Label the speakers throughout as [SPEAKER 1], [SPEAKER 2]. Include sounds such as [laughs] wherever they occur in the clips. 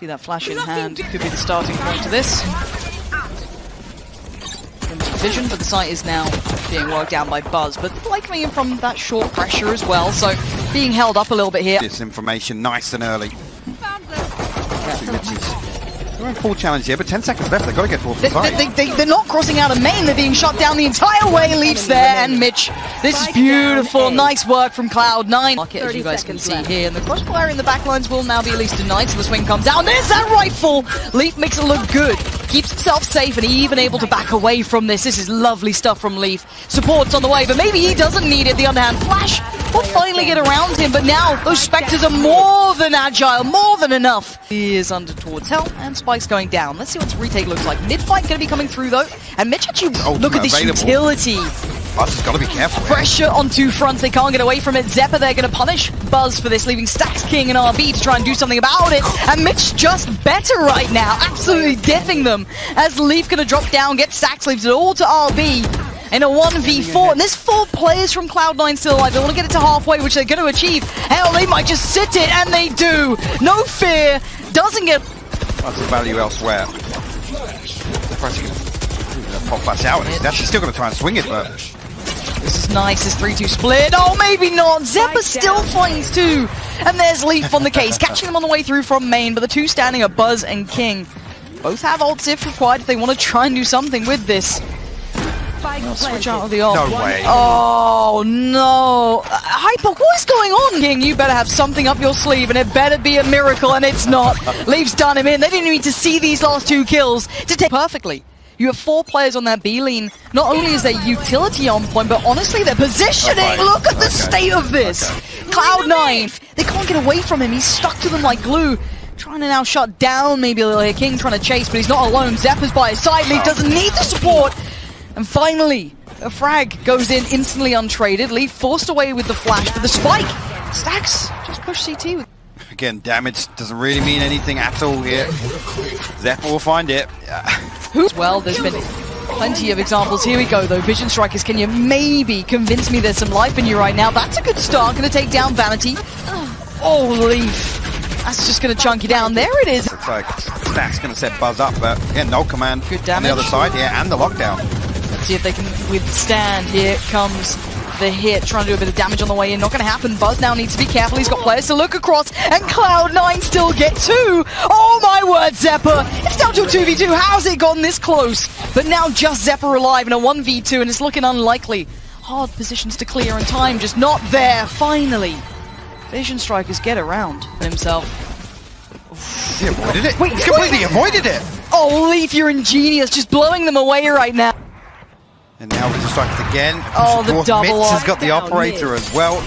[SPEAKER 1] See that flash in hand could be the starting point to this. Limited vision, but the site is now being worked out by Buzz, but likely in from that short pressure as well, so being held up a little bit here.
[SPEAKER 2] This information nice and early. They're in full challenge here, but 10 seconds left. They've got to get towards the
[SPEAKER 1] they, they, they, They're not crossing out a main, they're being shot down the entire way. Leafs there, and Mitch. This is beautiful. Nice work from Cloud9. Market, as you guys can see here, and the crossfire in the backlines will now be at least denied, so the swing comes down. There's that rifle! Leaf makes it look good. Keeps himself safe, and even able to back away from this. This is lovely stuff from Leaf. Support's on the way, but maybe he doesn't need it. The underhand flash will finally get around him, but now those Spectres are more than agile, more than enough. He is under towards hell, and Spike's going down. Let's see what retake looks like. Mid-fight going to be coming through, though, and Mitch actually, oh,
[SPEAKER 2] Ultimate
[SPEAKER 1] look at this
[SPEAKER 2] available.
[SPEAKER 1] utility.
[SPEAKER 2] Buzz has got to be careful here.
[SPEAKER 1] Pressure on two fronts, they can't get away from it. Xeppaa, they're going to punish Buzz for this, leaving Stax King and RB to try and do something about it. And Mitch just better right now, absolutely diffing them. As Leaf going to drop down, get Stax, leaves it all to RB. In a 1v4, and there's four players from Cloud9 still alive. They want to get it to halfway, which they're going to achieve. Hell, they might just sit it, and they do. No fear, doesn't get
[SPEAKER 2] That's the value elsewhere. Pressing gonna pop back out. He's actually still going to try and swing it, but
[SPEAKER 1] This is nice, this 3-2 split. Oh, maybe not. Xeppaa still finds two. And there's Leaf on the case, catching them on the way through from main, but the two standing are Buzz and King. Both have ults if required if they want to try and do something with this. They'll switch out of the ult.
[SPEAKER 2] no way.
[SPEAKER 1] Oh, no. Uh, Hyper, what is going on, King? You better have something up your sleeve, and it better be a miracle, and it's not. [laughs] Leaf's done him in. They didn't even need to see these last two kills to take perfectly. You have four players on that B lane. Not only is their utility on point, but honestly, their positioning.
[SPEAKER 2] Okay.
[SPEAKER 1] Look at the
[SPEAKER 2] Okay.
[SPEAKER 1] state of this. Cloud9, they can't get away from him. He's stuck to them like glue. Trying to now shut down maybe a little here. King trying to chase, but he's not alone. Xeppaa's by his side. Leaf doesn't need the support. And finally, a frag goes in instantly untraded. Leaf forced away with the flash, but the spike. Stax just push CT with
[SPEAKER 2] again, damage doesn't really mean anything at all here. Zephyr will find it.
[SPEAKER 1] Who's well, there's been plenty of examples. Here we go, though. Vision Strikers, can you maybe convince me there's some life in you right now? That's a good start. Going to take down Vanity. Oh, Leaf. That's just going to chunk you down. There it is.
[SPEAKER 2] Looks like Stax's going to set Buzz up, but again, no command
[SPEAKER 1] Good
[SPEAKER 2] on the other side, yeah, and the lockdown.
[SPEAKER 1] See if they can withstand. Here comes the hit, trying to do a bit of damage on the way in. Not going to happen. Buzz now needs to be careful. He's got players to look across, and Cloud9 still get two. Oh my word, Zephyr! It's down to a 2v2. How's it gone this close? But now just Zephyr alive in a 1v2, and it's looking unlikely. Hard positions to clear in time, just not there. Finally, Vision Strikers get around himself.
[SPEAKER 2] He avoided it.
[SPEAKER 1] Wait,
[SPEAKER 2] He's completely avoided it.
[SPEAKER 1] Oh, Leaf, you're ingenious, just blowing them away right now.
[SPEAKER 2] And now we're strikes again.
[SPEAKER 1] Oh, the double
[SPEAKER 2] Mitch has got the operator as well.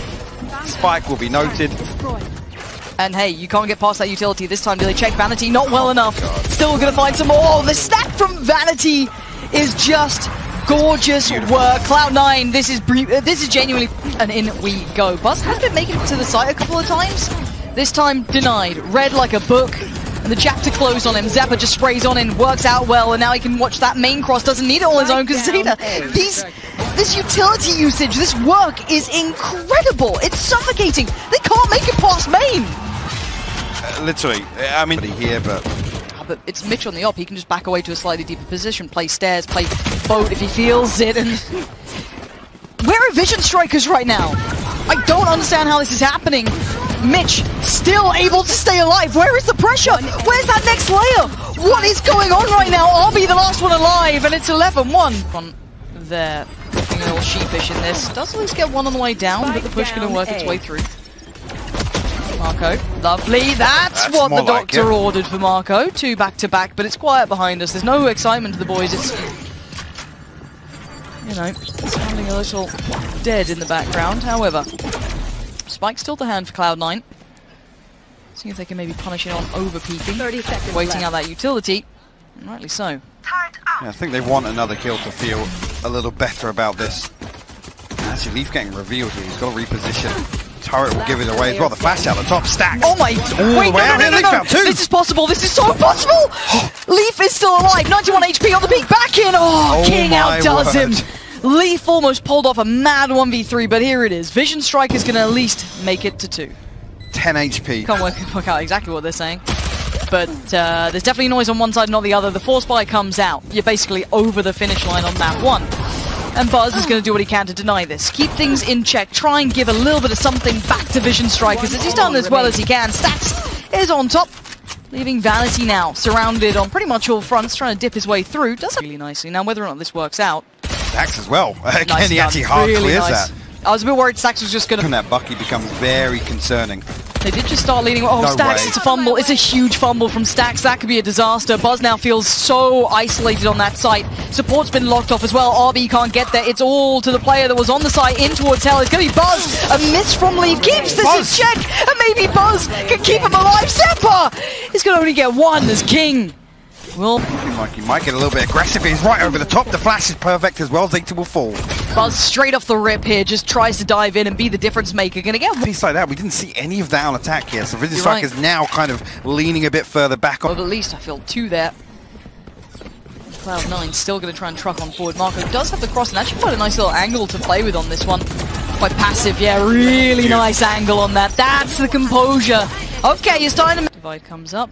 [SPEAKER 2] Spike will be noted.
[SPEAKER 1] And hey, you can't get past that utility this time. Do they check Vanity? Not well enough. Still gonna find some more. Oh, the stack from Vanity is just gorgeous work. Cloud9, this is uh, this is genuinely, and in we go. Buzz has been making it to the site a couple of times. This time denied. Read like a book. And the chapter closed on him. Xeppaa just sprays on in, works out well, and now he can watch that main cross. Doesn't need it on his own because
[SPEAKER 3] Down.
[SPEAKER 1] these this utility usage, this work is incredible. It's suffocating. They can't make it past main.
[SPEAKER 2] Uh, literally, I mean, here, but
[SPEAKER 1] Ah, But it's Mitch on the op. He can just back away to a slightly deeper position, play stairs, play boat if he feels it. And [laughs] where are Vision Strikers right now? I don't understand how this is happening. Mitch still able to stay alive. Where is the pressure? Where's that next layer? What is going on right now? I'll be the last one alive, and it's 11-1. On there, looking a little sheepish in this. Does at least get one on the way down, but the push going to
[SPEAKER 3] down
[SPEAKER 1] work its way through. MaKo, lovely. That's,
[SPEAKER 2] That's
[SPEAKER 1] what the
[SPEAKER 2] more like
[SPEAKER 1] doctor ordered for MaKo. Two back to back, but it's quiet behind us. There's no excitement to the boys. It's you know, sounding a little dead in the background. However, Spike still to hand for Cloud9. See if they can maybe punish it on over peeking.
[SPEAKER 3] 30 seconds
[SPEAKER 1] Waiting
[SPEAKER 3] left.
[SPEAKER 1] out that utility. And rightly so.
[SPEAKER 2] yeah, I think they want another kill to feel a little better about this. Actually, Leaf getting revealed here. He's got to reposition. Turret will give it away as well. The flash out the top stack.
[SPEAKER 1] Oh my!
[SPEAKER 2] the
[SPEAKER 1] Wait,
[SPEAKER 2] way
[SPEAKER 1] no,
[SPEAKER 2] out
[SPEAKER 1] no, no, no, no.
[SPEAKER 2] two.
[SPEAKER 1] This is possible. This is so possible. [gasps] Leaf is still alive. 91 HP on the peak. Back in. Oh,
[SPEAKER 2] Oh
[SPEAKER 1] King outdoes
[SPEAKER 2] word.
[SPEAKER 1] him. Leaf almost pulled off a mad 1v3, but here it is. Vision Strike is going to at least make it to two.
[SPEAKER 2] 10 HP.
[SPEAKER 1] Can't work, [laughs] work out exactly what they're saying. but uh, there's definitely noise on one side, not the other. The force buy comes out. You're basically over the finish line on map one. And Buzz is going to do what he can to deny this. Keep things in check. Try and give a little bit of something back to Vision Strikers as he's done as well as he can. Stats is on top. Leaving Vanity now, surrounded on pretty much all fronts, trying to dip his way through. Does it really nicely. Now, whether or not this works out.
[SPEAKER 2] Stax as well. [laughs] Again,
[SPEAKER 1] Nice
[SPEAKER 2] he actually hard
[SPEAKER 1] Really
[SPEAKER 2] clears
[SPEAKER 1] nice.
[SPEAKER 2] that.
[SPEAKER 1] I was a bit worried Stax was just going [laughs] to...
[SPEAKER 2] And that Bucky becomes very concerning.
[SPEAKER 1] They did just start leading. Oh,
[SPEAKER 2] No
[SPEAKER 1] Stax,
[SPEAKER 2] way.
[SPEAKER 1] it's a fumble. It's a huge fumble from Stax. That could be a disaster. Buzz now feels so isolated on that site. Support's been locked off as well. RB can't get there. It's all to the player that was on the site in towards Hell. It's going to be Buzz. A miss from Leaf keeps this
[SPEAKER 2] Buzz.
[SPEAKER 1] in check. And maybe Buzz can keep him alive. Xeppaa is going to only get one as King. Well,
[SPEAKER 2] Mikey might get a little bit aggressive. He's right over the top. The flash is perfect as well. Xeta will fall.
[SPEAKER 1] Buzz straight off the rip here just tries to dive in and be the difference maker. Going to get one.
[SPEAKER 2] Piece like that, we didn't see any of that on attack here. So Vision
[SPEAKER 1] You're
[SPEAKER 2] Strike
[SPEAKER 1] right.
[SPEAKER 2] is now kind of leaning a bit further back
[SPEAKER 1] But
[SPEAKER 2] on.
[SPEAKER 1] at least I feel two there. Cloud9 still going to try and truck on forward. MaKo does have the cross and actually quite a nice little angle to play with on this one. Quite passive, yeah, really nice angle on that. That's the composure. Okay, you're starting to... Divide comes up.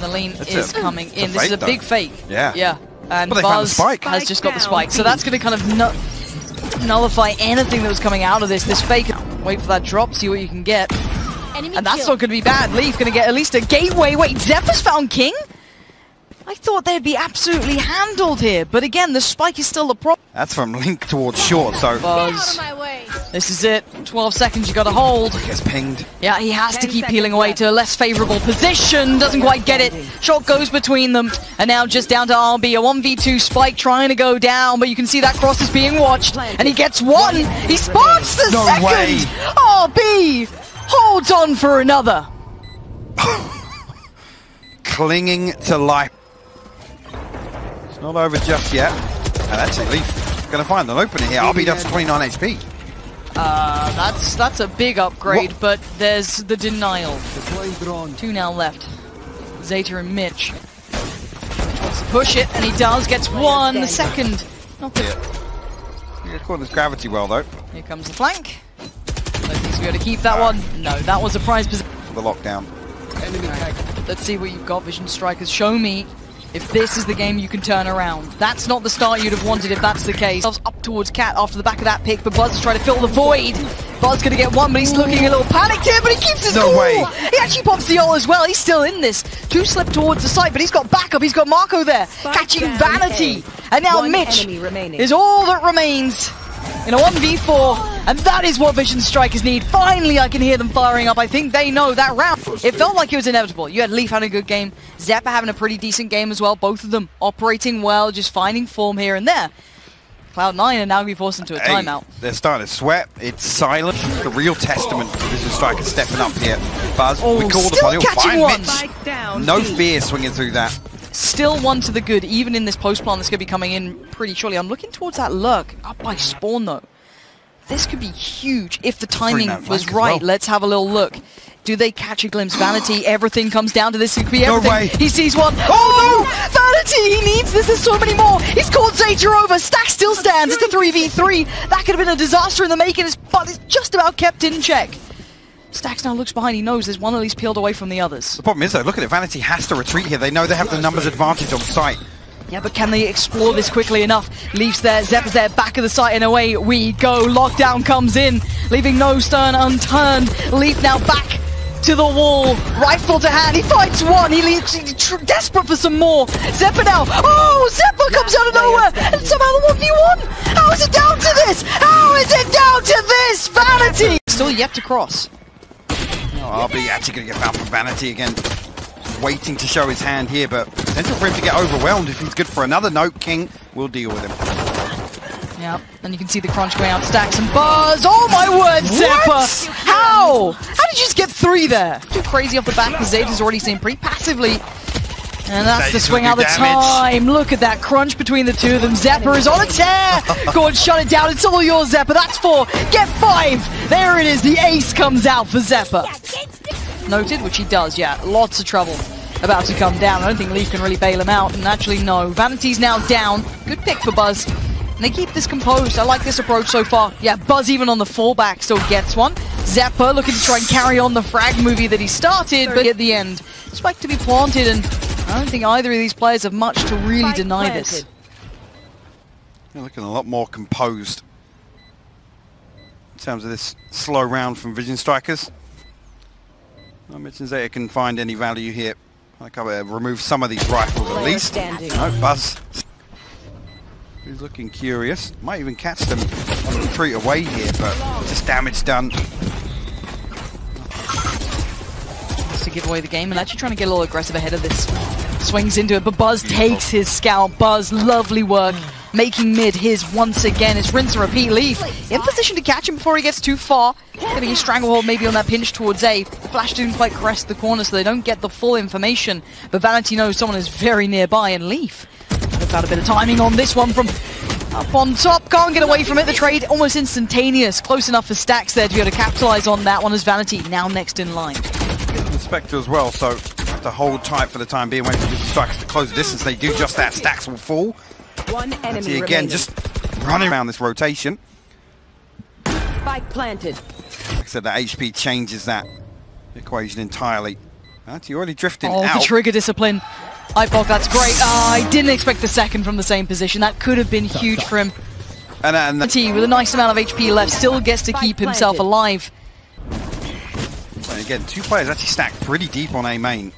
[SPEAKER 1] The lean
[SPEAKER 2] That's
[SPEAKER 1] is
[SPEAKER 2] it.
[SPEAKER 1] coming in. This is a
[SPEAKER 2] though.
[SPEAKER 1] big fake.
[SPEAKER 2] Yeah.
[SPEAKER 1] Yeah. And
[SPEAKER 2] But they found the
[SPEAKER 1] Buzz
[SPEAKER 2] spike.
[SPEAKER 1] has just got the spike. So that's going to kind of nu- nullify anything that was coming out of this. This fake... Wait for that drop, see what you can get.
[SPEAKER 3] Enemy
[SPEAKER 1] And that's
[SPEAKER 3] kill.
[SPEAKER 1] not going to be bad. Leaf going to get at least a gateway. Wait, Zephyr's found King? I thought they'd be absolutely handled here. But again, the spike is still the problem.
[SPEAKER 2] That's from Link towards short. So
[SPEAKER 3] Get out of
[SPEAKER 1] Buzz.
[SPEAKER 3] My way.
[SPEAKER 1] This is it. 12 seconds you got to hold.
[SPEAKER 2] gets pinged.
[SPEAKER 1] Yeah, he has to keep peeling away to a less favorable position. Doesn't quite get it. Shot goes between them. And now just down to RB. A 1v2 spike trying to go down. But you can see that cross is being watched. And he gets one. He sparks the
[SPEAKER 2] No
[SPEAKER 1] second.
[SPEAKER 2] way.
[SPEAKER 1] RB holds on for another.
[SPEAKER 2] Clinging to life. It's not over just yet. And actually, Leaf going to find an opening here. RB does 29 HP.
[SPEAKER 1] Uh, that's that's a big upgrade,
[SPEAKER 2] What?
[SPEAKER 1] but there's the denial. Two now left. Xeta and Mitch. Mitch wants to push it, and he does. Gets one. The second. Not good.
[SPEAKER 2] You're caught this gravity well, though,
[SPEAKER 1] Here comes the flank. Don't think he's going to keep that one. No, that was a prize position.
[SPEAKER 2] for the lockdown.
[SPEAKER 1] Let's see what you've got, Vision Strikers. Show me if this is the game you can turn around. That's not the start you'd have wanted if that's the case. Up towards Cat after the back of that pick, but Buzz is trying to fill the void. Buzz going to get one, but he's looking a little panicked here, but he keeps his
[SPEAKER 2] No
[SPEAKER 1] cool.
[SPEAKER 2] way.
[SPEAKER 1] He actually pops the ult as well. He's still in this. Two slip towards the site, but he's got backup. He's got MaKo there, catching
[SPEAKER 3] down
[SPEAKER 1] Vanity.
[SPEAKER 3] A.
[SPEAKER 1] And now
[SPEAKER 3] One
[SPEAKER 1] Mitch is all that remains in a 1v4, and that is what Vision Strikers need. Finally, I can hear them firing up. I think they know that round. It felt like it was inevitable. You had Leaf having a good game, Xeppaa having a pretty decent game as well. Both of them operating well, just finding form here and there. Cloud9 are now going to be forced into a
[SPEAKER 2] Hey,
[SPEAKER 1] timeout.
[SPEAKER 2] they're starting to sweat. It's silent. The real testament to Vision Striker stepping up here. Buzz,
[SPEAKER 1] Oh,
[SPEAKER 2] we call the
[SPEAKER 1] still
[SPEAKER 2] play. Oh,
[SPEAKER 1] catching one.
[SPEAKER 2] Mitch. No fear swinging through that.
[SPEAKER 1] Still one to the good, even in this post plan that's going to be coming in pretty shortly. I'm looking towards that lurk up by spawn though. This could be huge if the timing was right.
[SPEAKER 2] well.
[SPEAKER 1] Let's have a little look. Do they catch a glimpse? Vanity, [gasps] everything comes down to this. It could be
[SPEAKER 2] No way.
[SPEAKER 1] He sees one. [gasps] Oh no! Vanity, he needs this. There's so many more. He's called Xeta over. Stax still stands. It's a 3v3. That could have been a disaster in the making, but it's just about kept in check. Stax now looks behind. He knows there's one at least peeled away from the others.
[SPEAKER 2] The problem is, though, look at it. Vanity has to retreat here. They know they have the numbers advantage on site.
[SPEAKER 1] Yeah, but can they explore this quickly enough? Leaf's there, Zep's there, back of the site, and away we go. Lockdown comes in, leaving no stone unturned. Leaf now back to the wall, rifle to hand. He fights one. He leaves he's tr- desperate for some more. Xeppaa now. Oh, Xeppaa comes out of nowhere, and somehow the one v one. How is it down to this? How is it down to this? Vanity still yet to cross.
[SPEAKER 2] RB actually going to get found from Vanity again. Waiting to show his hand here, but potential for him to get overwhelmed if he's good for another note. King will deal with him.
[SPEAKER 1] Yeah, and you can see the crunch going out, stacks and bars. Oh my word, Xeppaa! How? How did you just get three there? Too crazy off the back because Xeta's already seen pretty passively. And that's the swing out the time. Look at that crunch between the two of them. Xeppaa is on a tear. [laughs] Go and shut it down. It's all yours, Xeppaa. That's four. Get five. There it is. The ace comes out for Xeppaa. Noted, which he does, yeah. Lots of trouble about to come down. I don't think Leaf can really bail him out. And actually, no. Vanity's now down. Good pick for Buzz. And they keep this composed. I like this approach so far. Yeah, Buzz even on the fallback still gets one. Xeppaa looking to try and carry on the frag movie that he started, but at the end, spike to be planted, and I don't think either of these players have much to really
[SPEAKER 3] Spike
[SPEAKER 1] deny
[SPEAKER 3] planted.
[SPEAKER 1] this.
[SPEAKER 2] They're looking a lot more composed in terms of this slow round from Vision Strikers. I mentioned Xeta can find any value here. Like I uh, remove some of these rifles at least.
[SPEAKER 3] standing.
[SPEAKER 2] No, Buzz. He's looking curious. Might even catch them on the retreat away here, but just damage done.
[SPEAKER 1] Just to give away the game and actually trying to get a little aggressive ahead of this. Swings into it, but Buzz takes his scout. Buzz, lovely work. Making mid his once again. It's rinse and repeat. Leaf in position to catch him before he gets too far. Getting a stranglehold maybe on that pinch towards A. Flash didn't quite crest the corner, so they don't get the full information. But Valenti knows someone is very nearby, and Leaf Got a bit of timing on this one from up on top. Can't get away from it. The trade almost instantaneous. Close enough for Stax there to be able to capitalize on that one as Vanity now next in line.
[SPEAKER 2] The Spectre as well, so have to hold tight for the time being. Wait for the strikers to close the distance. They do just that. Stax will fall.
[SPEAKER 3] One enemy
[SPEAKER 2] See again,
[SPEAKER 3] remaining.
[SPEAKER 2] just running around this rotation.
[SPEAKER 3] Spike planted.
[SPEAKER 2] Like I said, the HP changes that equation entirely. That's already drifting
[SPEAKER 1] Oh,
[SPEAKER 2] out.
[SPEAKER 1] the trigger discipline. Ipok, that's great. Ah, I didn't expect the second from the same position. That could have been huge for him.
[SPEAKER 2] and, and the,
[SPEAKER 1] T with a nice amount of HP left still gets to keep himself alive.
[SPEAKER 2] and again, two players actually stacked pretty deep on A main.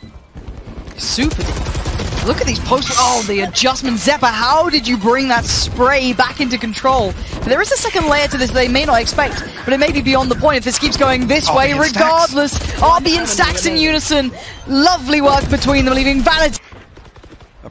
[SPEAKER 1] Super deep. Look at these posts. Oh, the adjustment. Xeppaa, how did you bring that spray back into control? There is a second layer to this they may not expect, but it may be beyond the point if this keeps going this
[SPEAKER 2] RB
[SPEAKER 1] way,
[SPEAKER 2] Stax.
[SPEAKER 1] regardless. RB and Stax in unison. Lovely work between them, leaving Vanity.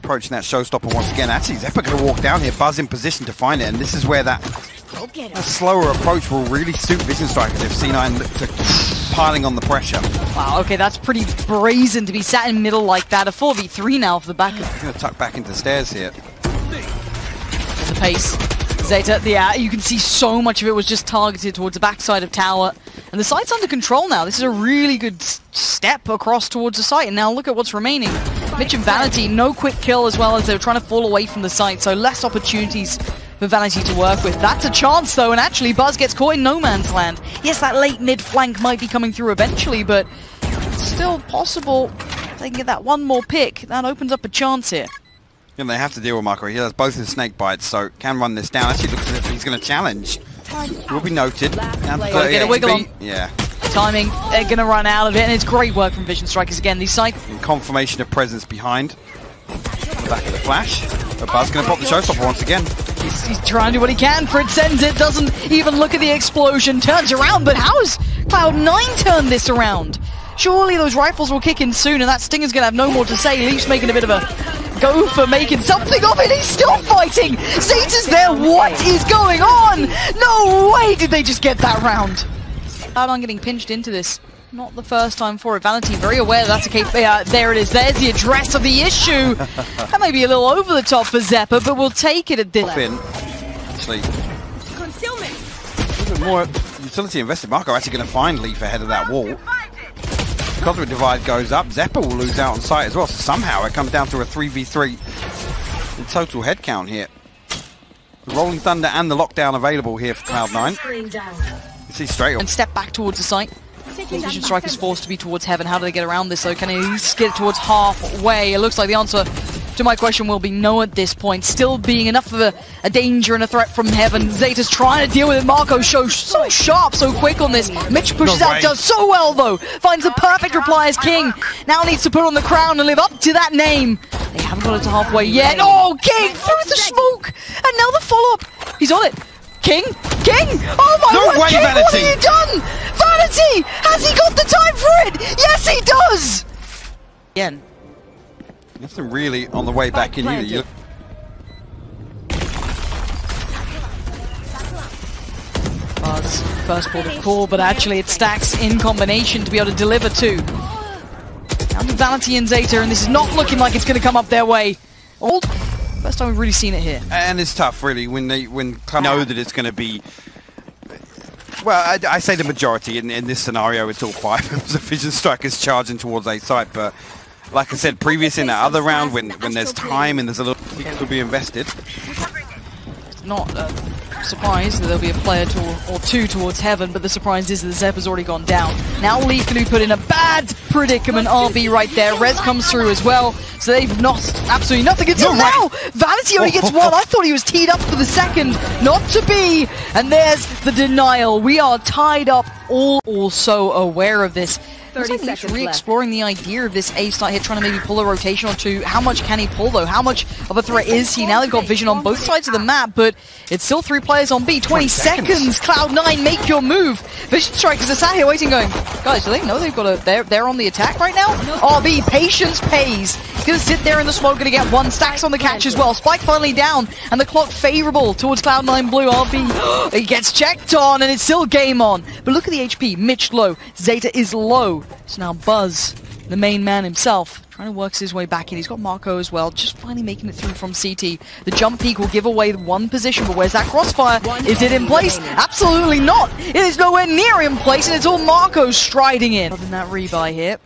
[SPEAKER 2] Approaching that showstopper once again. Actually, Xeppaa going to walk down here, Buzz in position to find it, and this is where that, that slower approach will really suit Vision Strikers if C9 look to piling on the pressure.
[SPEAKER 1] Wow, okay, that's pretty brazen to be sat in middle like that. A 4v3 now for the back of
[SPEAKER 2] Going to tuck back into the stairs here.
[SPEAKER 1] the pace. Xeta, yeah, you can see so much of it was just targeted towards the backside of tower. And the site's under control now. This is a really good step across towards the site. And now look at what's remaining. Mitch and Vanity, no quick kill as well as they were trying to fall away from the site. So less opportunities for Vanity to work with. That's a chance though, and actually Buzz gets caught in no man's land. Yes, that late mid flank might be coming through eventually, but it's still possible if they can get that one more pick. That opens up a chance here.
[SPEAKER 2] Yeah, they have to deal with MaKo. He has both his snake bites, so can run this down. Actually, looks as if he's going to challenge. Will be noted. Down
[SPEAKER 3] uh,
[SPEAKER 2] to
[SPEAKER 1] get a wiggle on.
[SPEAKER 2] Yeah.
[SPEAKER 1] Timing, they're going to run out of it, and it's great work from Vision Strikers again. These side
[SPEAKER 2] confirmation of presence behind. The back of the flash. But Buzz going to pop the showstopper once again.
[SPEAKER 1] He's, he's trying to do what he can. Fred sends it, doesn't even look at the explosion, turns around, but how has Cloud9 turned this around? Surely those rifles will kick in soon, and that Stinger's going to have no more to say. Leaf's making a bit of a go for making something of it. He's still fighting. Xeta's there. What is going on? No way did they just get that round. Cloud9 getting pinched into this. Not the first time for it. Valentine very aware that's a case. Yeah, there it is. There's the address of the issue. [laughs] that may be a little over the top for Xeppaa, but we'll take it at this.
[SPEAKER 2] Fin. Actually,
[SPEAKER 3] Concealment.
[SPEAKER 2] a little bit more utility invested. MaKo actually going to find Leaf ahead of that wall. Cosmic Divide goes up. Xeppaa will lose out on sight as well. So somehow it comes down to a 3v3 in total head count here. The Rolling Thunder and the Lockdown available here for Cloud9. See straight
[SPEAKER 1] and step back towards the site. Vision Strike is forced to be towards heaven. How do they get around this though? Can they at get it towards halfway? It looks like the answer to my question will be no at this point. Still being enough of a, a danger and a threat from heaven. Xeta's trying to deal with it. MaKo shows so sharp, so quick on this. Mitch pushes
[SPEAKER 2] No
[SPEAKER 1] out, does so well though. Finds the perfect reply as King. Now needs to put on the crown and live up to that name. They haven't got it to halfway yet. Oh, King through the smoke. And now the follow-up. He's on it. King? King? Oh my
[SPEAKER 2] No
[SPEAKER 1] word,
[SPEAKER 2] way,
[SPEAKER 1] King, what have you done? Vanity! Has he got the time for it? Yes, he does! Again.
[SPEAKER 2] Nothing really on the way back in either. You-
[SPEAKER 1] Buzz, first port of call, but actually it stacks in combination to be able to deliver two. Down to Vanity and Xeta, and this is not looking like it's going to come up their way. Old. First time we've really seen it here.
[SPEAKER 2] And it's tough, really, when they when clubs know that it's going to be. Well, I, I say the majority in, in this scenario. It's all five [laughs] of the Vision Strikers charging towards a site, but like I said, previous in that other round, when when there's time and there's a little, it could be invested.
[SPEAKER 1] not a surprise that there'll be a player to, or two towards heaven, but the surprise is that Zep has already gone down. Now Leaf can be put in a bad predicament. RB right there. Rez comes through as well, so they've lost absolutely nothing until
[SPEAKER 2] No,
[SPEAKER 1] now.
[SPEAKER 2] right.
[SPEAKER 1] Vanity only gets one. I thought he was teed up for the second. Not to be. And there's the denial. We are tied up. All also aware of this.
[SPEAKER 3] 30
[SPEAKER 1] Looks like
[SPEAKER 3] seconds
[SPEAKER 1] re-exploring the idea of this A start here, trying to maybe pull a rotation or two. How much can he pull though? How much of a threat is he? Now they've got vision on both sides of the map, but it's still three players on B. 20,
[SPEAKER 2] 20
[SPEAKER 1] seconds.
[SPEAKER 2] seconds.
[SPEAKER 1] Cloud9, make your move. Vision Strikers are sat here waiting, going, guys, do they know they've got a? They're they're on the attack right now. RB, patience pays. He's gonna sit there in the smoke, gonna get one. Stax on the catch as well. Spike finally down, and the clock favourable towards Cloud9 Blue. RB, he [gasps] gets checked on, and it's still game on. But look at the HP. Mitch low. Xeta is low. So now Buzz, the main man himself, trying to work his way back in. He's got MaKo as well, just finally making it through from CT. The jump peak will give away one position, but where's that crossfire? Is it in place? Absolutely not. It is nowhere near in place, and it's all MaKo striding in. Other than that rebuy here.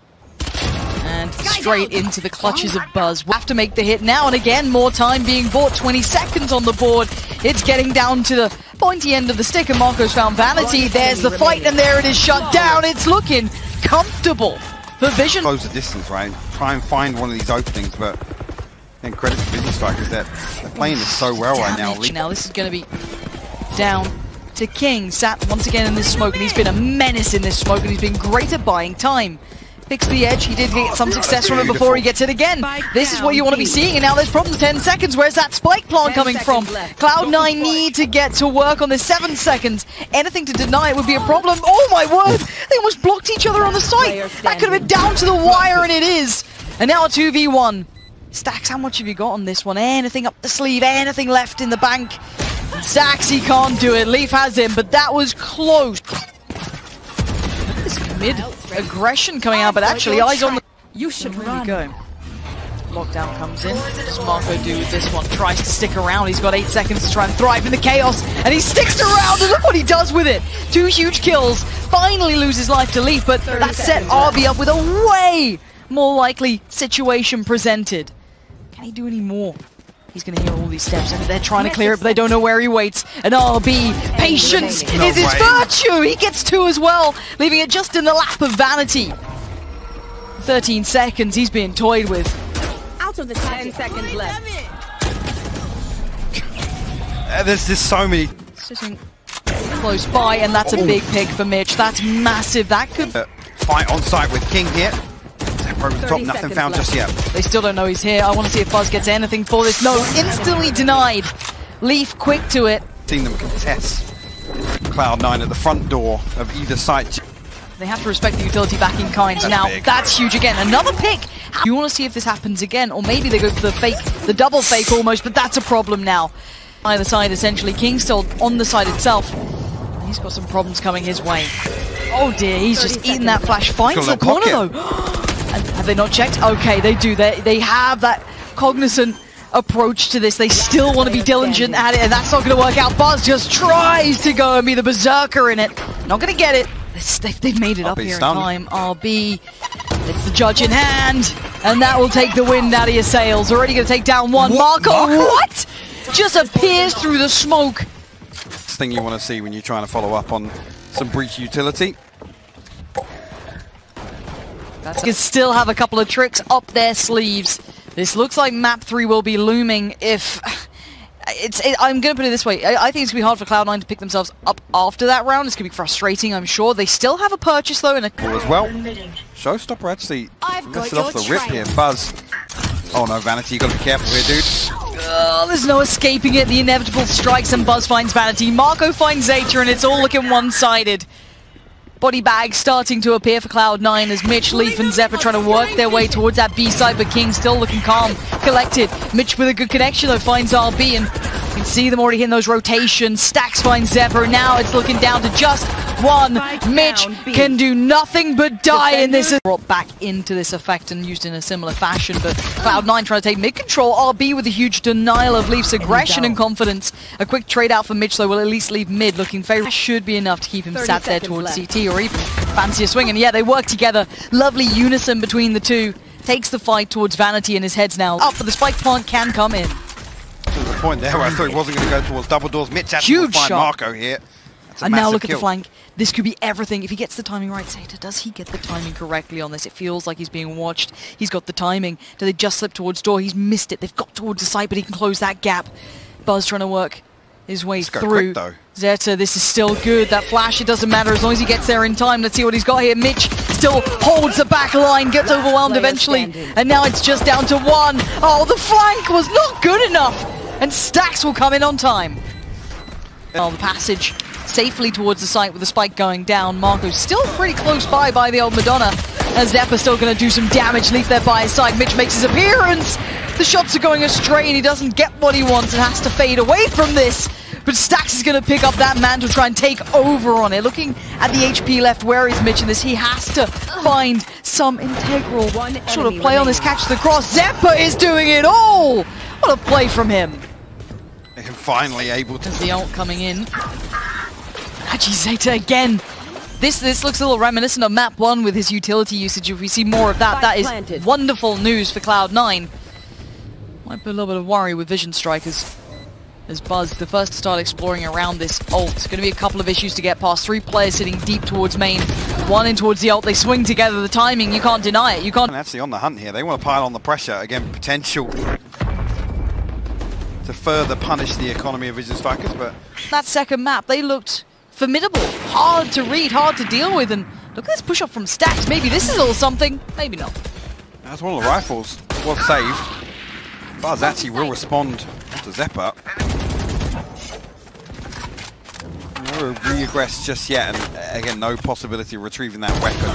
[SPEAKER 1] And straight into the clutches of Buzz. We'll have to make the hit now, and again, more time being bought. 20 seconds on the board. It's getting down to the pointy end of the stick, and MaKo's found Vanity. There's the fight, and there it is shut down. It's looking comfortable for Vision.
[SPEAKER 2] Close the distance, right? Try and find one of these openings, but then credit to Vision Strikers that they're playing this so well right now.
[SPEAKER 1] Now this is going to be down to King. Sat once again in this smoke, and he's been a menace in this smoke, and he's been great at buying time. Picks the edge. He did get some success from it before he gets it again. This is what you want to be seeing, and now there's problems. 10 seconds. Where's that spike plant coming from?
[SPEAKER 3] left.
[SPEAKER 1] Cloud9 need to get to work on this. 7 seconds. Anything to deny it would be a problem. Oh my word! They almost blocked each other on the site. That could have been down to the wire, and it is. And now a 2v1. Stax, how much have you got on this one? Anything up the sleeve? Anything left in the bank? Stax, he can't do it. Leaf has him, but that was close. This mid aggression coming out, but actually, eyes on the.
[SPEAKER 3] You should
[SPEAKER 1] we
[SPEAKER 3] run.
[SPEAKER 1] go. Lockdown comes in. Does MaKo do with this one? Tries to stick around. He's got eight seconds to try and thrive in the chaos, and he sticks around, and look what he does with it. Two huge kills. Finally loses life to Leaf, but
[SPEAKER 3] 30
[SPEAKER 1] that set. RB up with a way more likely situation presented. Can he do any more? He's going to hear all these steps, and they're trying to clear it, but they don't know where he waits. And RB, patience
[SPEAKER 3] remaining.
[SPEAKER 2] No
[SPEAKER 1] is his
[SPEAKER 2] way.
[SPEAKER 1] virtue. He gets two as well, leaving it just in the lap of vanity. 13 seconds, he's being toyed with.
[SPEAKER 3] Out of the 10 seconds left.
[SPEAKER 2] Uh, there's just so many
[SPEAKER 1] Sitting close by, and that's a
[SPEAKER 2] Oh.
[SPEAKER 1] big pick for Mitch. That's massive. That could.
[SPEAKER 2] uh, fight on site with King here. Zephyr over the top, nothing found
[SPEAKER 3] left.
[SPEAKER 2] just yet.
[SPEAKER 1] They still don't know he's here. I want to see if Buzz gets anything for this. No, instantly denied. Leaf quick to it.
[SPEAKER 2] Seen them contest Cloud9 at the front door of either site.
[SPEAKER 1] They have to respect the utility back in kind.
[SPEAKER 2] That's
[SPEAKER 1] now,
[SPEAKER 2] big.
[SPEAKER 1] that's huge again. Another pick. You want to see if this happens again, or maybe they go for the fake, the double fake almost, but that's a problem now. Either side, essentially. King still on the side itself. He's got some problems coming his way. Oh dear, he's just eaten that flash. Finds the
[SPEAKER 2] a little
[SPEAKER 1] corner though. [gasps] [gasps] And have they not checked? Okay, they do. They they have that cognizant approach to this. They still want to be diligent at it, and that's not going to work out. Buzz just tries to go and be the berserker in it. Not going to get it. They've, made it up here in time. RB, it's the judge in hand, and that will take the wind out of your sails. Already going to take down one.
[SPEAKER 2] What?
[SPEAKER 1] MaKo,
[SPEAKER 2] MaKo?
[SPEAKER 1] what? Just appears through the smoke.
[SPEAKER 2] Last thing you want to see when you're trying to follow up on some breach utility.
[SPEAKER 1] That's can still have a couple of tricks up their sleeves. This looks like map three will be looming if. [sighs] It's. It, I'm going to put it this way. I, I think it's going to be hard for Cloud9 to pick themselves up after that round. It's going to be frustrating, I'm sure. They still have a purchase, though, and a.
[SPEAKER 2] Ball as well. Showstopper actually
[SPEAKER 4] I've got
[SPEAKER 2] it off
[SPEAKER 4] your
[SPEAKER 2] the rip here. Buzz. Oh no, Vanity, you gotta be careful here, dude.
[SPEAKER 1] Oh, there's no escaping it. The inevitable strikes, and Buzz finds Vanity. MaKo finds Xeta, and it's all looking one-sided. Body bags starting to appear for Cloud9 as Mitch, Leaf, and Zep are trying to work their way towards that B side, but King still looking calm, collected. Mitch with a good connection though finds RB, and you can see them already hitting those rotations. Stax finds Zephyr. Now it's looking down to just one. Mitch can do nothing but die in this. Brought back into this effect and used in a similar fashion, but Cloud9 trying to take mid control. RB with a huge denial of Leaf's aggression and confidence. A quick trade out for Mitch though will at least leave mid looking favourable. Should be enough to keep him sat there towards
[SPEAKER 3] left.
[SPEAKER 1] CT or even fancy a swing. And yeah, they work together. Lovely unison between the two. Takes the fight towards Vanity and his head's now up, but the spike plant can come in.
[SPEAKER 2] A point there where I thought he wasn't going to go towards double doors. Mitch actually will
[SPEAKER 1] Huge
[SPEAKER 2] find
[SPEAKER 1] shot.
[SPEAKER 2] MaKo here.
[SPEAKER 1] And now look at the flank. This could be everything. If he gets the timing right, does he get the timing correctly on this? It feels like he's being watched. He's got the timing. Do they just slip towards door? He's missed it. They've got towards the site, but he can close that gap. Buzz trying to work his way
[SPEAKER 2] Let's
[SPEAKER 1] through.
[SPEAKER 2] quick, though.
[SPEAKER 1] Xeta, this is still good. That flash, it doesn't matter as long as he gets there in time. Let's see what he's got here. Mitch still holds the back line, gets
[SPEAKER 3] Last
[SPEAKER 1] overwhelmed eventually.
[SPEAKER 3] standing.
[SPEAKER 1] And now it's just down to one. Oh, the flank was not good enough. And Stax will come in on time. Oh, the passage safely towards the site with the spike going down. MaKo's still pretty close by by the old Madonna. As Xeppaa's still going to do some damage. Leaf there by his side. Mitch makes his appearance. The shots are going astray and he doesn't get what he wants and has to fade away from this. But Stax is going to pick up that mantle, try and take over on it. Looking at the HP left, where is Mitch in this? He has to find some integral
[SPEAKER 3] One
[SPEAKER 1] sort of
[SPEAKER 3] enemy
[SPEAKER 1] play on this
[SPEAKER 3] remaining.
[SPEAKER 1] catch the cross. Xeppaa is doing it all! What a play from him.
[SPEAKER 2] And finally able to
[SPEAKER 1] There's the ult coming in. Haji Xeta again. This this looks a little reminiscent of map one with his utility usage. If we see more of that, that is wonderful news for Cloud9. Might be a little bit of worry with Vision Strikers. As Buzz, the first to start exploring around this ult. It's going to be a couple of issues to get past. Three players sitting deep towards main. One in towards the ult. They swing together. The timing, you can't deny it. You can't
[SPEAKER 2] And actually on the hunt here. They want to pile on the pressure. Again, potential to further punish the economy of Vision Strikers, but
[SPEAKER 1] that second map, they looked formidable, hard to read, hard to deal with, and look at this push up from Stax. Maybe this is all something, maybe not.
[SPEAKER 2] as one of the rifles was saved, Buzz actually will respond to Xeppaa. No regress just yet, and again, no possibility of retrieving that weapon.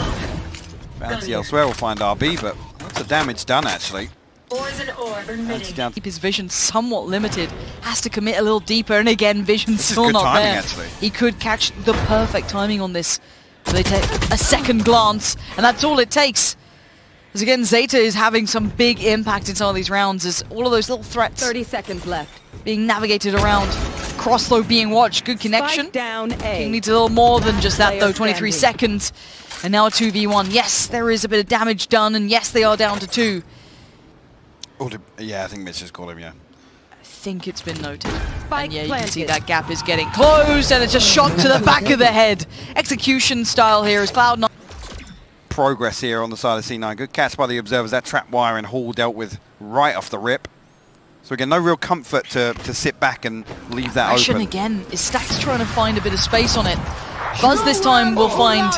[SPEAKER 2] Fancy elsewhere will find RB, but lots of damage done actually.
[SPEAKER 4] Poison orb
[SPEAKER 2] Fancy
[SPEAKER 4] emitting.
[SPEAKER 2] down
[SPEAKER 1] Keep his vision somewhat limited, has to commit a little deeper, and again, vision's still not
[SPEAKER 2] timing,
[SPEAKER 1] there.
[SPEAKER 2] actually.
[SPEAKER 1] He could catch the perfect timing on this. So they take a second glance, and that's all it takes. Because again, Xeta is having some big impact in some of these rounds as all of those little threats
[SPEAKER 3] 30 seconds left.
[SPEAKER 1] being navigated around. Crosslow being watched, good connection.
[SPEAKER 3] Spike down A.
[SPEAKER 1] King needs a little more than just that though, 23
[SPEAKER 3] standing.
[SPEAKER 1] seconds. And now a 2v1. Yes, there is a bit of damage done, and yes, they are down to two.
[SPEAKER 2] Oh, yeah, I think Mitch has called him, yeah.
[SPEAKER 1] I think it's been noted.
[SPEAKER 3] Spike
[SPEAKER 1] and yeah, you can see that gap is getting closed, and it's a shot to the back of the head. Execution style here is Cloud9.
[SPEAKER 2] Progress here on the side of C9. Good catch by the observers. That trap wire and Hall dealt with right off the rip. So again, no real comfort to, to sit back and leave that
[SPEAKER 1] Action
[SPEAKER 2] open.
[SPEAKER 1] again is Stax trying to find a bit of space on it. Buzz this time will find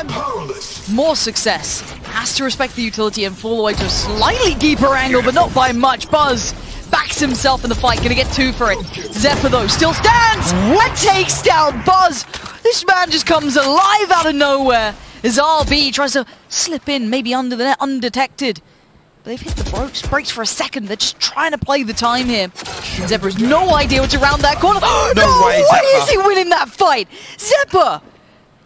[SPEAKER 1] more success. Has to respect the utility and fall away to a slightly deeper angle, but not by much. Buzz backs himself in the fight, gonna get two for it. Zephyr though still stands and takes down Buzz. This man just comes alive out of nowhere as RB tries to slip in, maybe under the net, undetected. But they've hit the brakes, brakes for a second. They're just trying to play the time here. And Zephyr has no idea what's around that corner. [gasps] no,
[SPEAKER 2] way,
[SPEAKER 1] way
[SPEAKER 2] Zephyr.
[SPEAKER 1] is he winning that fight? Zephyr!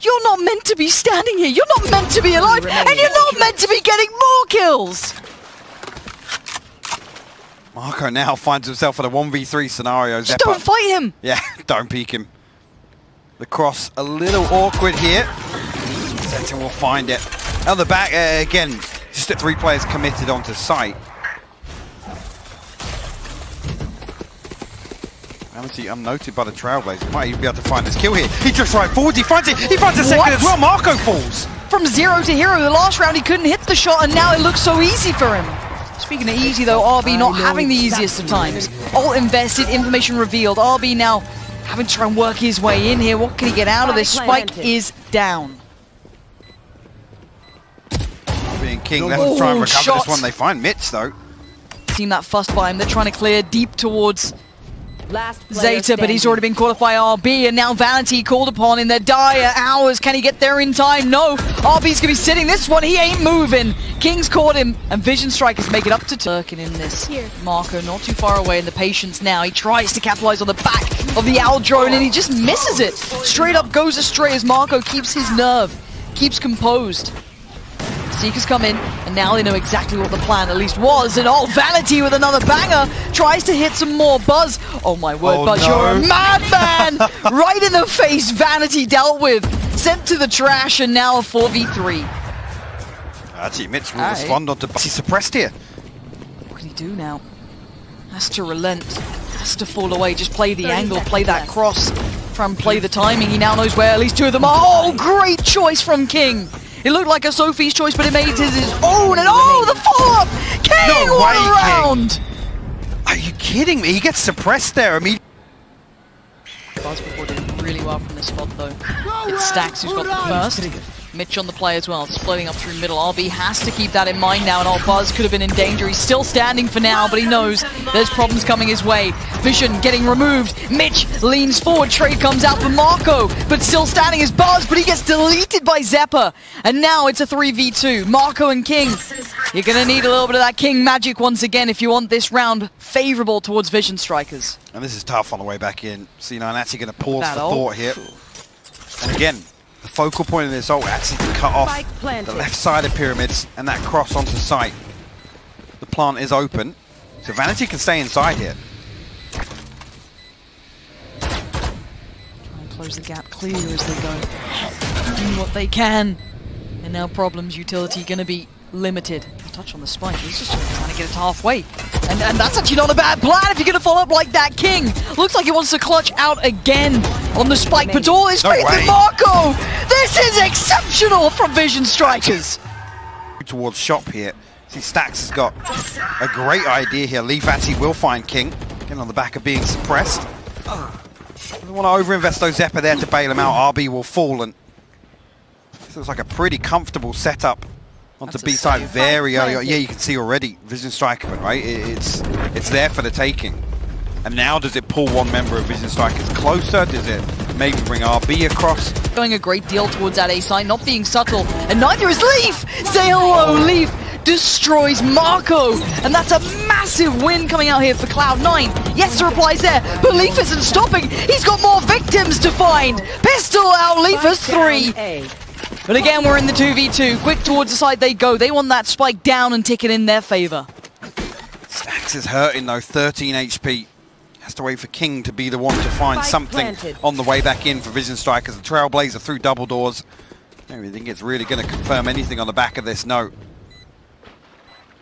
[SPEAKER 1] You're not meant to be standing here. You're not meant to be alive. And you're not meant to be getting more kills.
[SPEAKER 2] MaKo now finds himself in a 1v3 scenario.
[SPEAKER 1] Just
[SPEAKER 2] Xeppaa-
[SPEAKER 1] don't fight him.
[SPEAKER 2] Yeah, [laughs] don't peek him. The cross a little awkward here. Xeta will find it. Out the back, uh, again, just at three players committed onto site. Vanity unnoted by the Trailblazers. Might even be able to find this kill here. He just right forward, he finds it, he finds a second
[SPEAKER 1] What?
[SPEAKER 2] as well. MaKo falls.
[SPEAKER 1] From zero to hero, the last round he couldn't hit the shot, and now it looks so easy for him. Speaking of easy, though, RB not having the easiest of times. All invested, information revealed. RB now having to try and work his way in here. What can he get out of this?
[SPEAKER 3] Spike
[SPEAKER 1] Spike is down.
[SPEAKER 2] Being king, let's try and
[SPEAKER 1] Oh,
[SPEAKER 2] recover
[SPEAKER 1] shot.
[SPEAKER 2] this one. They find Mitch though.
[SPEAKER 1] Team that fussed by him. They're trying to clear deep towards
[SPEAKER 3] Last player
[SPEAKER 1] Xeta, but he's already been caught by RB, and now Valenti called upon in their dire hours. Can he get there in time? No. RB's gonna be sitting this one. He ain't moving. King's caught him, and Vision Strikers make it up to Turkin in this. MaKo not too far away in the patience now. He tries to capitalize on the back of the owl drone, and he just misses it. Straight up goes astray as MaKo keeps his nerve, keeps composed. Seekers come in, and now they know exactly what the plan at least was. And oh, Vanity with another banger tries to hit some more Buzz. Oh my word,
[SPEAKER 2] Oh,
[SPEAKER 1] Buzz,
[SPEAKER 2] no.
[SPEAKER 1] you're a madman! [laughs] right in the face, Vanity dealt with. Sent to the trash, and now a 4v3.
[SPEAKER 2] Actually, Mitch will
[SPEAKER 1] Aye.
[SPEAKER 2] respond onto. He's suppressed here.
[SPEAKER 1] What can he do now? Has to relent. has to fall away. Just play the angle, play that cross, try and play the timing. He now knows where at least two of them are. Oh, great choice from King. It looked like a Sophie's choice, but it made it his own. And oh, the follow-up! King,
[SPEAKER 2] No
[SPEAKER 1] what
[SPEAKER 2] way,
[SPEAKER 1] a round!
[SPEAKER 2] Are you kidding me? He gets suppressed there. I mean,
[SPEAKER 1] Buzz before did really well from this spot though. It's Stax who's got the first. Mitch on the play as well, floating up through middle. RB has to keep that in mind now, and old Buzz could have been in danger. He's still standing for now, but he knows there's problems coming his way. Vision getting removed. Mitch leans forward. Trade comes out for MaKo, but still standing is Buzz, but he gets deleted by Xeppaa. And now it's a 3v2. MaKo and King. You're going to need a little bit of that King magic once again if you want this round favorable towards Vision Strikers.
[SPEAKER 2] and this is tough on the way back in. C9 actually going to pause
[SPEAKER 1] That
[SPEAKER 2] for
[SPEAKER 1] ult.
[SPEAKER 2] thought here. And again, the focal point of this ult actually to cut off the left side of pyramids and that cross onto site. The plant is open, so Vanity can stay inside here.
[SPEAKER 1] Try and close the gap clear as they go. Do what they can. And now problems utility gonna be limited. Touch on the spike. He's just trying to get it halfway. And, and that's actually not a bad plan if you're gonna follow up like that King. Looks like he wants to clutch out again on the spike. But all his
[SPEAKER 2] No
[SPEAKER 1] faith
[SPEAKER 2] way.
[SPEAKER 1] in MaKo. This is exceptional from Vision Strikers.
[SPEAKER 2] Towards shop here. See, Stax has got a great idea here. Leaf actually will find King. Again, on the back of being suppressed. Don't want to overinvest those Xeppaa there to bail him out. RB will fall and this looks like a pretty comfortable setup onto
[SPEAKER 1] That's a
[SPEAKER 2] B side very early on. Yeah, you can see already Vision Striker, right? It- It's it's there for the taking. And now does it pull one member of Vision Strikers closer? Does it maybe bring RB across?
[SPEAKER 1] Going a great deal towards that A side, not being subtle, and neither is Leaf! Say hello, Leaf destroys MaKo, and that's a massive win coming out here for Cloud9. Yes, the reply's there, but Leaf isn't stopping. He's got more victims to find. Pistol out, Leaf has
[SPEAKER 3] Spike down
[SPEAKER 1] three.
[SPEAKER 3] A.
[SPEAKER 1] But again, we're in the 2v2. Quick towards the side they go. They want that spike down and tick it in their favor.
[SPEAKER 2] Stax is hurting though, 13 HP. Has to wait for King to be the one to find
[SPEAKER 3] Spike
[SPEAKER 2] something
[SPEAKER 3] planted.
[SPEAKER 2] on the way back in for Vision Strikers. The Trailblazer through double doors. I don't really think it's really going to confirm anything on the back of this note.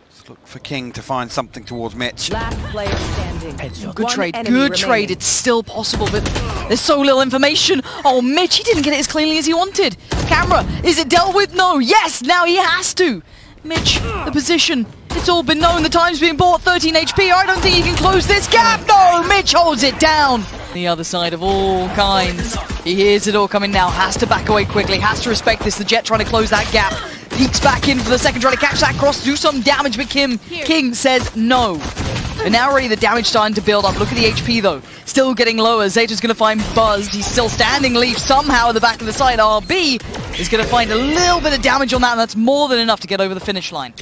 [SPEAKER 2] Let's look for King to find something towards Mitch.
[SPEAKER 3] Last player standing.
[SPEAKER 1] Good
[SPEAKER 3] One
[SPEAKER 1] trade,
[SPEAKER 3] enemy
[SPEAKER 1] good trade. It's still possible, but there's so little information. Oh, Mitch, he didn't get it as cleanly as he wanted. Camera, is it dealt with? No. Yes, now he has to. Mitch, the position. It's all been known. The time's been bought. 13 HP. I don't think he can close this gap. No, Mitch holds it down. The other side of all kinds. He hears it all coming now. Has to back away quickly. Has to respect this. The Jet trying to close that gap. Peeks back in for the second, try to catch that cross, do some damage, but Kim King says no. And now already the damage starting to build up. Look at the HP though. Still getting lower. Xeta's going to find Buzzed. He's still standing. Leaf somehow at the back of the side. RB is going to find a little bit of damage on that, and that's more than enough to get over the finish line.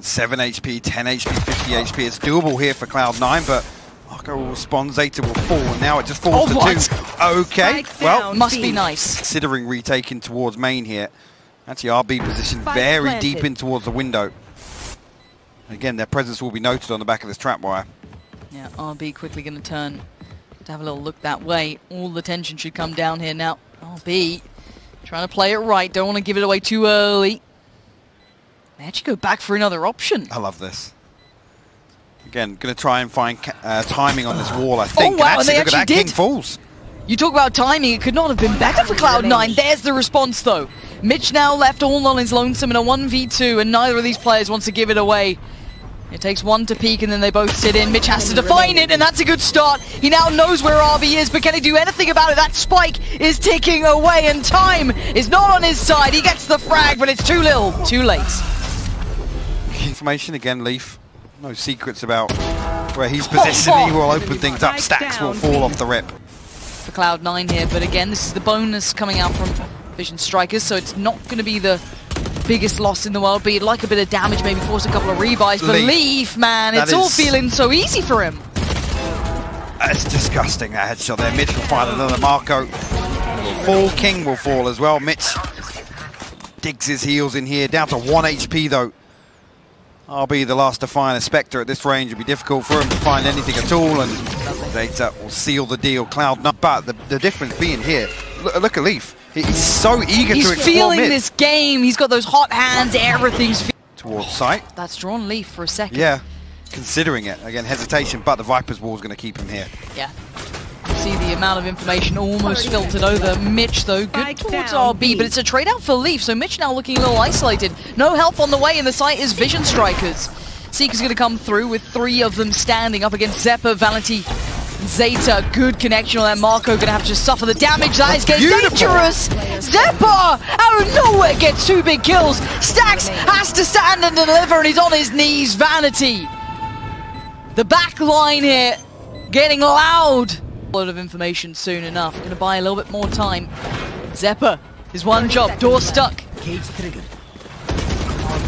[SPEAKER 2] 7 HP, 10 HP, 50 HP. It's doable here for Cloud9, but MaKo will respond. Xeta will fall, and now it just falls
[SPEAKER 1] Oh,
[SPEAKER 2] to
[SPEAKER 1] what?
[SPEAKER 2] two. Okay,
[SPEAKER 3] Spike
[SPEAKER 2] well,
[SPEAKER 3] down.
[SPEAKER 1] Must be nice.
[SPEAKER 2] considering retaking towards main here. Actually, RB positioned very
[SPEAKER 3] planted.
[SPEAKER 2] deep in towards the window. Again, their presence will be noted on the back of this trap wire.
[SPEAKER 1] Yeah, RB quickly going to turn to have a little look that way. All the tension should come down here now. RB trying to play it right. Don't want to give it away too early. They actually go back for another option.
[SPEAKER 2] I love this. Again, going to try and find uh, timing on this wall, I think.
[SPEAKER 1] Oh, wow, and
[SPEAKER 2] actually,
[SPEAKER 1] they
[SPEAKER 2] look at that,
[SPEAKER 1] actually
[SPEAKER 2] King falls.
[SPEAKER 1] You talk about timing, it could not have been better for Cloud9. There's the response, though. Mitch now left all on his lonesome in a 1v2, and neither of these players wants to give it away. It takes one to peek, and then they both sit in. Mitch has to define it, and that's a good start. He now knows where RB is, but can he do anything about it? That spike is ticking away, and time is not on his side. He gets the frag, but it's too little, too late.
[SPEAKER 2] Information again, Leaf. No secrets about where he's oh, positioned. He oh. will open things up. Stax will fall off the rip.
[SPEAKER 1] For Cloud9 here, but again, this is the bonus coming out from Vision Strikers, so it's not going to be the biggest loss in the world, but you'd like a bit of damage, maybe force a couple of rebuys, but
[SPEAKER 2] Leaf.
[SPEAKER 1] Man,
[SPEAKER 2] That
[SPEAKER 1] it's all feeling so easy for him.
[SPEAKER 2] It's disgusting, that headshot there. Mitch will find another MaKo. Fall King will fall as well. Mitch digs his heels in here. Down to 1 HP though. I'll be the last to find a Spectre at this range. It'll be difficult for him to find anything at all. And Data will seal the deal. Cloud not. But the, the difference being here, look, look at Leaf. He- He's so eager
[SPEAKER 1] He's
[SPEAKER 2] to explore
[SPEAKER 1] feeling
[SPEAKER 2] mid.
[SPEAKER 1] this game, he's got those hot hands, everything's...
[SPEAKER 2] Towards sight.
[SPEAKER 1] That's drawn Leaf for a second.
[SPEAKER 2] Yeah. considering it. Again, hesitation, but the Viper's Wall is going to keep him here.
[SPEAKER 1] Yeah. See the amount of information almost filtered over. Mitch, though, good towards RB, but it's a trade out for Leaf, so Mitch now looking a little isolated. No help on the way, and the site is Vision Strikers. Seeker's going to come through with three of them standing up against Xeppaa, Valenti, Xeta. Good connection on that. MaKo going to have to suffer the damage. That is getting
[SPEAKER 2] Beautiful.
[SPEAKER 1] dangerous. Xeppaa out of nowhere gets two big kills. Stax has to stand and deliver, and he's on his knees. Vanity. The back line here getting loud. A lot of information soon enough. Going to buy a little bit more time. Xeppaa is one job. Door stuck. Oh,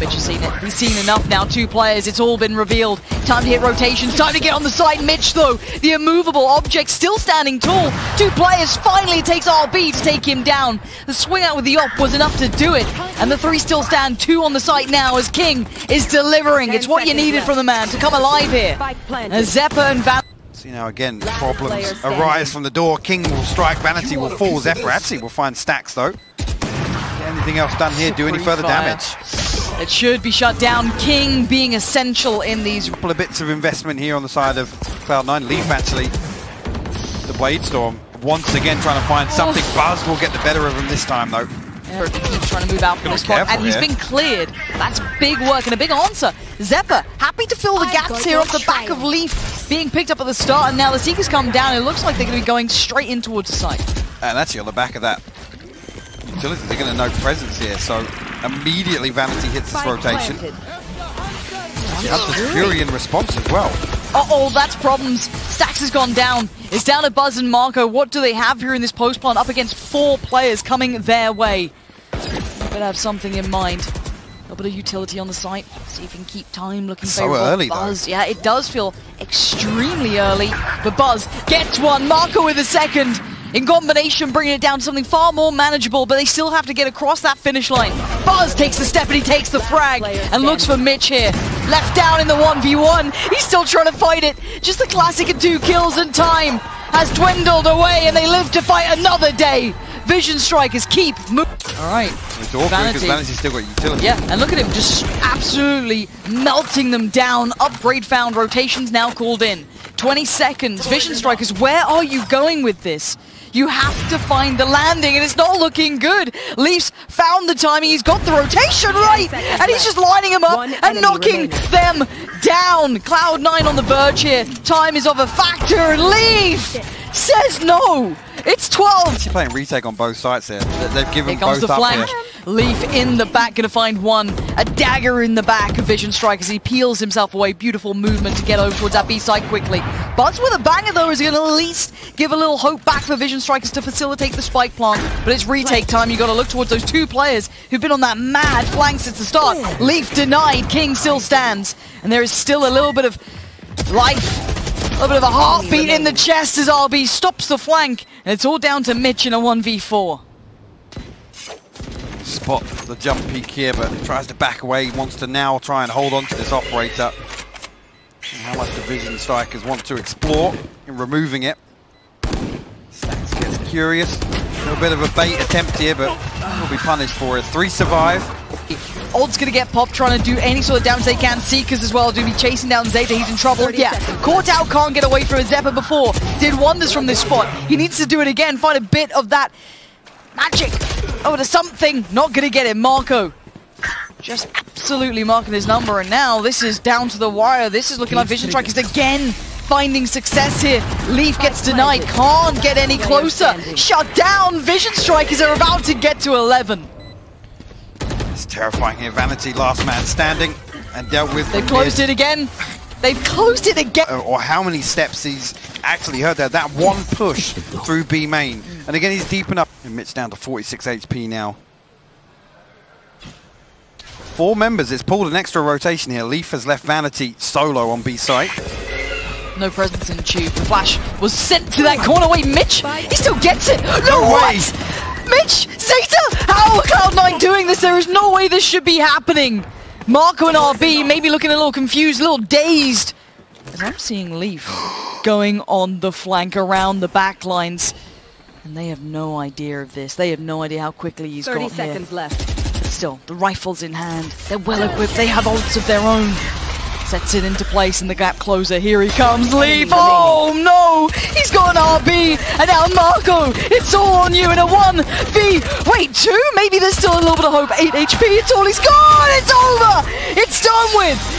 [SPEAKER 1] Mitch has seen it. He's seen enough now. Two players. It's all been revealed. Time to hit rotations. Time to get on the side. Mitch, though, the immovable object still standing tall. Two players finally takes RB to take him down. The swing out with the op was enough to do it. And the three still stand. Two on the site now as King is delivering. It's what you needed
[SPEAKER 3] left.
[SPEAKER 1] from the man to come alive here.
[SPEAKER 3] Spike planted.
[SPEAKER 1] And Xeppaa and Van.
[SPEAKER 2] See now again,
[SPEAKER 3] Last
[SPEAKER 2] problems arise from the door. King will strike, Vanity will fall. Zephyr actually will find Stax though. Get anything else done here? Do any further
[SPEAKER 1] fire.
[SPEAKER 2] damage?
[SPEAKER 1] It should be shut down. King being essential in these.
[SPEAKER 2] couple of bits of investment here on the side of Cloud9. Leaf actually, the Blade Storm, once again trying to find something. Oh. Buzz will get the better of him this time though.
[SPEAKER 1] Yeah, keeps trying to move out from
[SPEAKER 2] Gotta
[SPEAKER 1] this spot, and he's
[SPEAKER 2] here.
[SPEAKER 1] been cleared. That's big work and a big answer. Xeppaa, happy to fill the
[SPEAKER 4] I'm
[SPEAKER 1] gaps here off the back of. Leaf being picked up at the start, and now the Seekers come down. It looks like they're going to be going straight in towards the site.
[SPEAKER 2] And actually on the back of that, Utilities are going to know presence here, so immediately Vanity hits this rotation.
[SPEAKER 3] planted.
[SPEAKER 2] Hunter's Fury in response as well.
[SPEAKER 1] Uh-oh, that's problems. Stax has gone down. It's down to Buzz and MaKo. What do they have here in this post plant up against four players coming their way? Better have something in mind. A bit of utility on the site. See if you can keep time looking
[SPEAKER 2] So
[SPEAKER 1] favorable.
[SPEAKER 2] early, though.
[SPEAKER 1] Buzz, yeah, it does feel extremely early. But Buzz gets one. MaKo with a second. In combination, bringing it down to something far more manageable, but they still have to get across that finish line. Buzz takes the step and he takes the frag and looks for Mitch here. Left down in the 1v1. He's still trying to fight it. Just the classic of two kills and time has dwindled away and they live to fight another day. Vision strikers keep moving. All right.
[SPEAKER 2] It's awkward because
[SPEAKER 1] Vanity.
[SPEAKER 2] Vanity's still got utility.
[SPEAKER 1] Yeah, and look at him just absolutely melting them down. Upgrade found, rotations now called in. 20 seconds. Vision Strikers, where are you going with this? You have to find the landing, and it's not looking good. Leafs found the timing. He's got the rotation right, and he's just lining them up
[SPEAKER 3] One
[SPEAKER 1] and knocking
[SPEAKER 3] remaining.
[SPEAKER 1] them down. Cloud9 on the verge here. Time is of a factor, and Leaf says no. It's 12.
[SPEAKER 2] Actually playing retake on both sides here. They- They've given
[SPEAKER 1] Here comes
[SPEAKER 2] both
[SPEAKER 1] the
[SPEAKER 2] up
[SPEAKER 1] flank.
[SPEAKER 2] here.
[SPEAKER 1] Leaf in the back, gonna find one. A dagger in the back of Vision Strike as he peels himself away. Beautiful movement to get over towards that B side quickly. Buzz with a banger though is gonna at least give a little hope back for Vision Strikers to facilitate the spike plant. But it's retake time. You gotta look towards those two players who've been on that mad flank since the start. Leaf denied. King still stands. And there is still a little bit of life. A little bit of a heartbeat in the chest as RB stops the flank. And it's all down to Mitch in a 1v4.
[SPEAKER 2] Spot the jump peak here, but tries to back away. Wants to now try and hold on to this operator. And how much Division Strikers want to explore in removing it. Stax gets curious. A little bit of a bait attempt here, but will be punished for it. Three survive.
[SPEAKER 1] Old's gonna get popped trying to do any sort of damage they can. Seekers as well, do be chasing down Xeta, he's in trouble. Yeah, caught out, can't get away from a Xeppaa before. Did wonders from this spot. He needs to do it again, find a bit of that magic Oh, to something. Not gonna get it, MaKo. Just absolutely marking his number, and now this is down to the wire. This is looking like Vision Strikers again finding success here. Leaf gets denied, can't get any closer. Shut down. Vision Strikers are about to get to 11.
[SPEAKER 2] Terrifying here. Vanity, last man standing, and dealt with.
[SPEAKER 1] They've closed it again. They've closed it again.
[SPEAKER 2] Uh, or how many steps he's actually heard there. That one push through B main. And again, he's deep enough. And Mitch down to 46 HP now. Four members. It's pulled an extra rotation here. Leaf has left Vanity solo on B site.
[SPEAKER 1] No presence in the tube. The flash was sent to that corner. Wait, Mitch? He still gets it. No,
[SPEAKER 2] way.
[SPEAKER 1] what? Mitch? Xeta? How are Cloud9 doing this? There is no way this should be happening. MaKo and RB maybe looking a little confused, a little dazed. As I'm seeing Leaf [gasps] going on the flank around the back lines. And they have no idea of this. They have no idea how quickly he's
[SPEAKER 3] 30
[SPEAKER 1] got
[SPEAKER 3] seconds
[SPEAKER 1] here.
[SPEAKER 3] left.
[SPEAKER 1] But still, the rifle's in hand. They're well equipped. They have ults of their own. Sets it into place in the gap closer. Here he comes, Leaf. Oh no! He's got an RB, and now MaKo. It's all on you in a one v. Wait, two? Maybe there's still a little bit of hope. Eight HP. It's all he's got. It's over. It's done with.